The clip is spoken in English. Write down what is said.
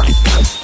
One,